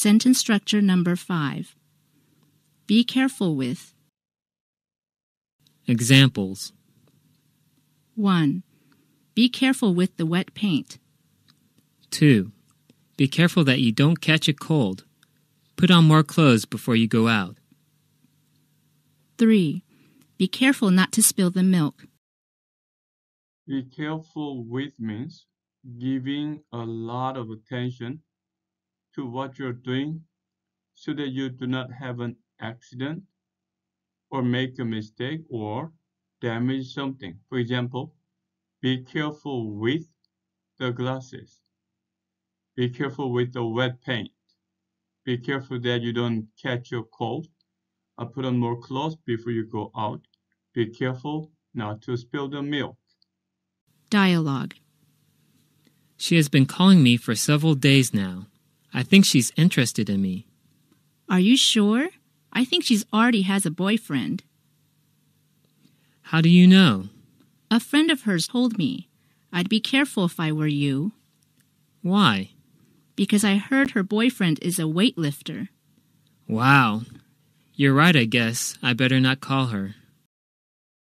Sentence structure number five. Be careful with Examples 1. Be careful with the wet paint. 2. Be careful that you don't catch a cold. Put on more clothes before you go out. 3. Be careful not to spill the milk. Be careful with means giving a lot of attention to what you're doing so that you do not have an accident or make a mistake or damage something. For example, be careful with the glasses. Be careful with the wet paint. Be careful that you don't catch a cold. Uh, put on more clothes before you go out. Be careful not to spill the milk. Dialogue. She has been calling me for several days now. I think she's interested in me. Are you sure? I think she's already has a boyfriend. How do you know? A friend of hers told me. I'd be careful if I were you, Why? because I heard her boyfriend is a weightlifter. Wow. You're right, I guess. I better not call her.